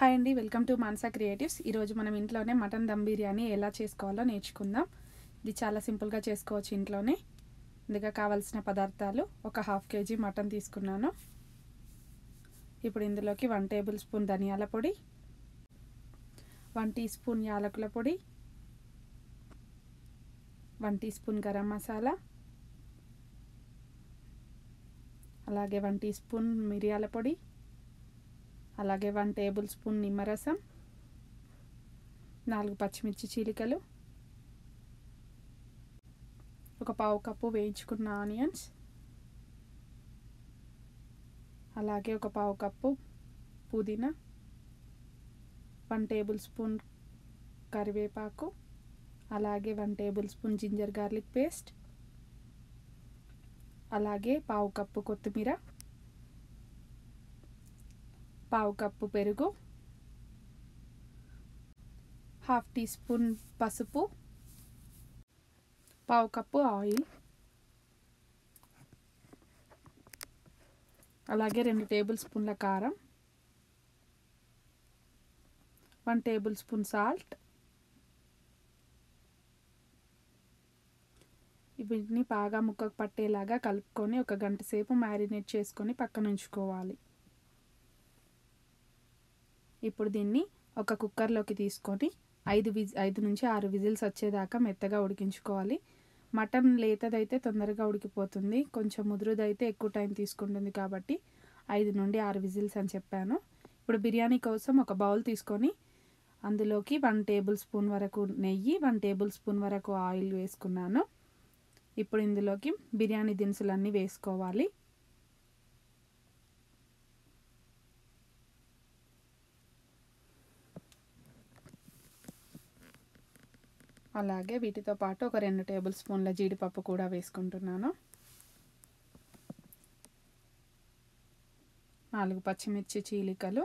Hi అండి welcome to Mansa creatives. ఈరోజు మనం ఇంట్లోనే మటన్ దమ్ బిర్యానీ ఎలా చేసుకోవాలో నేర్చుకుందాం. ఇది చాలా సింపుల్గా చేసుకోవచ్చు ఇంట్లోనే. ఇందుగా కావాల్సిన పదార్థాలు ఒక హాఫ్ కేజీ మటన్ తీసుకున్నాను. ఇప్పుడు ఇందులోకి వన్ టేబుల్ స్పూన్ ధనియాల పొడి వన్ టీ స్పూన్ యాలకుల పొడి one teaspoon garam masala అలాగే వన్ టీ స్పూన్ మిరియాల పొడి అలాగే వన్ టేబుల్ స్పూన్ నిమ్మరసం నాలుగు పచ్చిమిర్చి చీలికలు ఒక పావు కప్పు వేయించుకున్న ఆనియన్స్ అలాగే ఒక పావు కప్పు పుదీనా వన్ టేబుల్ స్పూన్ కరివేపాకు అలాగే one tablespoon ginger garlic paste అలాగే పావు కప్పు కొత్తిమీర పావు కప్పు పెరుగు హాఫ్ టీ స్పూన్ పసుపు పావు కప్పు ఆయిల్ అలాగే రెండు టేబుల్ స్పూన్ల కారం వన్ టేబుల్ స్పూన్ సాల్ట్. వీటిని బాగా ముక్కకు పట్టేలాగా కలుపుకొని ఒక గంట సేపు మ్యారినేట్ చేసుకొని పక్కన ఉంచుకోవాలి. ఇప్పుడు దీన్ని ఒక కుక్కర్లోకి తీసుకొని ఐదు విజ్ ఐదు నుంచి ఆరు విజిల్స్ వచ్చేదాకా మెత్తగా ఉడికించుకోవాలి. మటన్ లేతదైతే తొందరగా ఉడికిపోతుంది. కొంచెం ముదురుదైతే ఎక్కువ టైం తీసుకుంటుంది కాబట్టి ఐదు నుండి ఆరు విజిల్స్ అని చెప్పాను. ఇప్పుడు బిర్యానీ కోసం ఒక బౌల్ తీసుకొని అందులోకి వన్ టేబుల్ స్పూన్ వరకు నెయ్యి వన్ టేబుల్ స్పూన్ వరకు ఆయిల్ వేసుకున్నాను. ఇప్పుడు ఇందులోకి బిర్యానీ దినుసులన్నీ వేసుకోవాలి. అలాగే వీటితో పాటు ఒక రెండు టేబుల్ స్పూన్ల జీడిపప్పు కూడా వేసుకుంటున్నాను. నాలుగు పచ్చిమిర్చి చీలికలు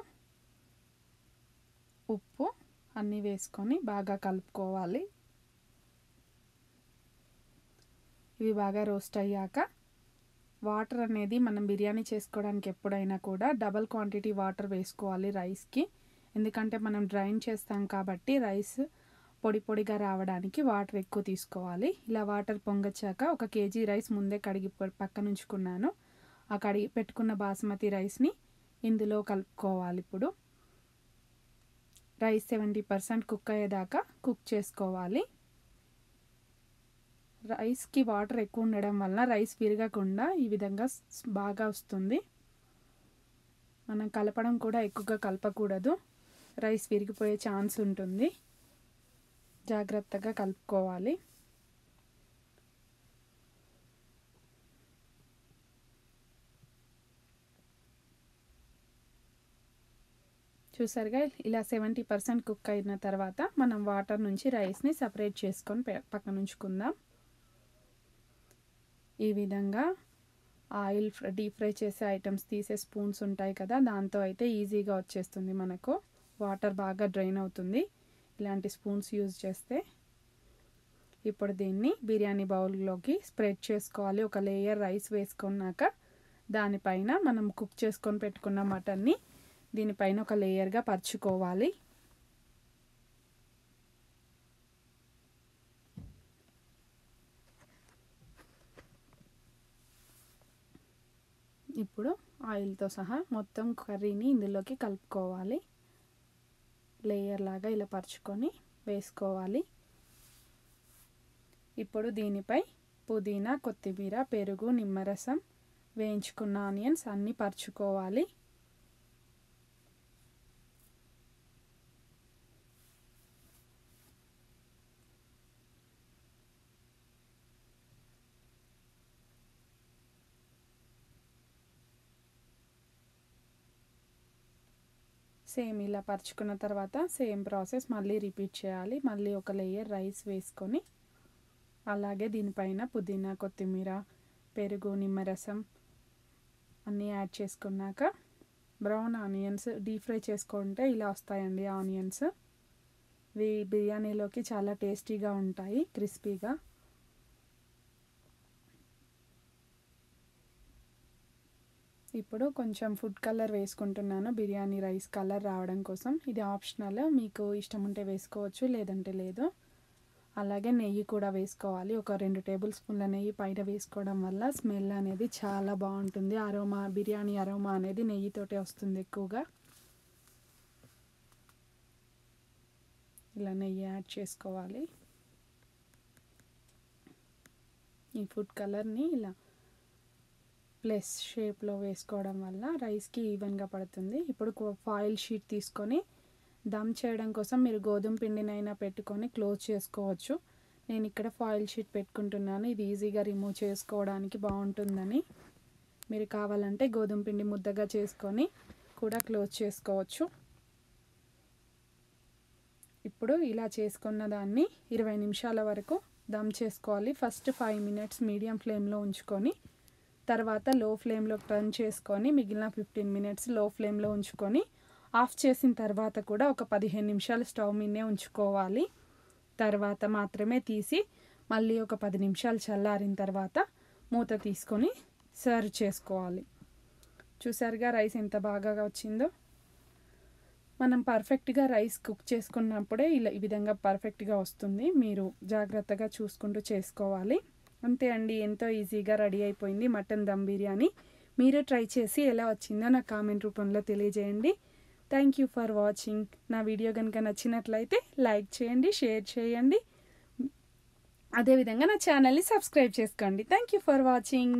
ఉప్పు అన్నీ వేసుకొని బాగా కలుపుకోవాలి. ఇవి బాగా రోస్ట్ అయ్యాక వాటర్ అనేది మనం బిర్యానీ చేసుకోవడానికి ఎప్పుడైనా కూడా డబల్ క్వాంటిటీ వాటర్ వేసుకోవాలి రైస్కి. ఎందుకంటే మనం డ్రైన్ చేస్తాం కాబట్టి రైస్ పొడి పొడిగా రావడానికి వాటర్ ఎక్కువ తీసుకోవాలి. ఇలా వాటర్ పొంగచ్చాక ఒక కేజీ రైస్ ముందే కడిగి పక్కన ఉంచుకున్నాను. ఆ కడిగి పెట్టుకున్న బాస్మతి రైస్ని ఇందులో కలుపుకోవాలి ఇప్పుడు. రైస్ సెవెంటీ పర్సెంట్ కుక్ అయ్యేదాకా కుక్ చేసుకోవాలి. రైస్కి వాటర్ ఎక్కువ ఉండడం వలన రైస్ విరగకుండా ఈ విధంగా బాగా వస్తుంది. మనం కలపడం కూడా ఎక్కువగా కలపకూడదు. రైస్ విరిగిపోయే ఛాన్స్ ఉంటుంది. జాగ్రత్తగా కలుపుకోవాలి. చూసారుగా ఇలా సెవెంటీ పర్సెంట్ కుక్ అయిన తర్వాత మనం వాటర్ నుంచి రైస్ని సపరేట్ చేసుకొని పక్కన ఉంచుకుందాం. ఈ విధంగా ఆయిల్ డీప్ ఫ్రై చేసే ఐటమ్స్ తీసే స్పూన్స్ ఉంటాయి కదా దాంతో అయితే ఈజీగా వచ్చేస్తుంది మనకు. వాటర్ బాగా డ్రైన్ అవుతుంది. ఇలాంటి స్పూన్స్ యూజ్ చేస్తే ఇప్పుడు దీన్ని బిర్యానీ బౌల్లోకి స్ప్రెడ్ చేసుకోవాలి. ఒక లేయర్ రైస్ వేసుకున్నాక దానిపైన మనం కుక్ చేసుకొని పెట్టుకున్న మటన్ని దీనిపైన ఒక లేయర్గా పరుచుకోవాలి. ఇప్పుడు ఆయిల్తో సహా మొత్తం కర్రీని ఇందులోకి కలుపుకోవాలి. లేయర్ లాగా ఇలా పరుచుకొని వేసుకోవాలి. ఇప్పుడు దీనిపై పుదీనా కొత్తిమీర పెరుగు నిమ్మరసం వేయించుకున్న ఆనియన్స్ అన్నీ పరుచుకోవాలి. సేమ్ ఇలా పరుచుకున్న తర్వాత సేమ్ ప్రాసెస్ మళ్ళీ రిపీట్ చేయాలి. మళ్ళీ ఒక లేయర్ రైస్ వేసుకొని అలాగే దీనిపైన పుదీనా కొత్తిమీర పెరుగు నిమ్మరసం అన్నీ యాడ్ చేసుకున్నాక బ్రౌన్ ఆనియన్స్ డీప్ ఫ్రై చేసుకుంటే ఇలా వస్తాయండి ఆనియన్స్. ఇవి బిర్యానీలోకి చాలా టేస్టీగా ఉంటాయి క్రిస్పీగా. ఇప్పుడు కొంచెం ఫుడ్ కలర్ వేసుకుంటున్నాను. బిర్యానీ రైస్ కలర్ రావడం కోసం. ఇది ఆప్షనల్ మీకు ఇష్టం ఉంటే వేసుకోవచ్చు లేదంటే లేదు. అలాగే నెయ్యి కూడా వేసుకోవాలి. ఒక రెండు టేబుల్ స్పూన్ల నెయ్యి పైన వేసుకోవడం వల్ల స్మెల్ అనేది చాలా బాగుంటుంది. అరోమా బిర్యానీ అరోమా అనేది నెయ్యితోటే వస్తుంది ఎక్కువగా. ఇలా నెయ్యి యాడ్ చేసుకోవాలి. ఈ ఫుడ్ కలర్ని ఇలా ప్లస్ షేప్లో వేసుకోవడం వల్ల రైస్కి ఈవెన్గా పడుతుంది. ఇప్పుడు ఫాయిల్ షీట్ తీసుకొని దమ్ చేయడం కోసం మీరు గోధుమ పిండినైనా పెట్టుకొని క్లోజ్ చేసుకోవచ్చు. నేను ఇక్కడ ఫాయిల్ షీట్ పెట్టుకుంటున్నాను. ఇది ఈజీగా రిమూవ్ చేసుకోవడానికి బాగుంటుందని. మీరు కావాలంటే గోధుమ పిండి ముద్దగా చేసుకొని కూడా క్లోజ్ చేసుకోవచ్చు. ఇప్పుడు ఇలా చేసుకున్న దాన్ని ఇరవై నిమిషాల వరకు దమ్ చేసుకోవాలి. ఫస్ట్ ఫైవ్ మినిట్స్ మీడియం ఫ్లేమ్లో ఉంచుకొని తర్వాత లో ఫ్లేమ్లో టర్న్ చేసుకొని మిగిలిన ఫిఫ్టీన్ మినిట్స్లో ఫ్లేమ్లో ఉంచుకొని ఆఫ్ చేసిన తర్వాత కూడా ఒక పదిహేను నిమిషాలు స్టవ్ మీదనే ఉంచుకోవాలి. తర్వాత మాత్రమే తీసి మళ్ళీ ఒక పది నిమిషాలు చల్లారిన తర్వాత మూత తీసుకొని సర్వ్ చేసుకోవాలి. చూసారుగా రైస్ ఎంత బాగా వచ్చిందో? మనం పర్ఫెక్ట్గా రైస్ కుక్ చేసుకున్నప్పుడే ఇలా ఈ విధంగా పర్ఫెక్ట్గా వస్తుంది. మీరు జాగ్రత్తగా చూసుకుంటూ చేసుకోవాలి. అంతే అండి ఎంతో ఈజీగా రెడీ అయిపోయింది మటన్ దమ్ బిర్యానీ. మీరు ట్రై చేసి ఎలా వచ్చిందో నా కామెంట్ రూపంలో తెలియజేయండి. థ్యాంక్ యూ ఫర్ వాచింగ్ నా వీడియో కనుక నచ్చినట్లయితే లైక్ చేయండి షేర్ చేయండి. అదేవిధంగా నా ఛానల్ని సబ్స్క్రైబ్ చేసుకోండి. Thank you for watching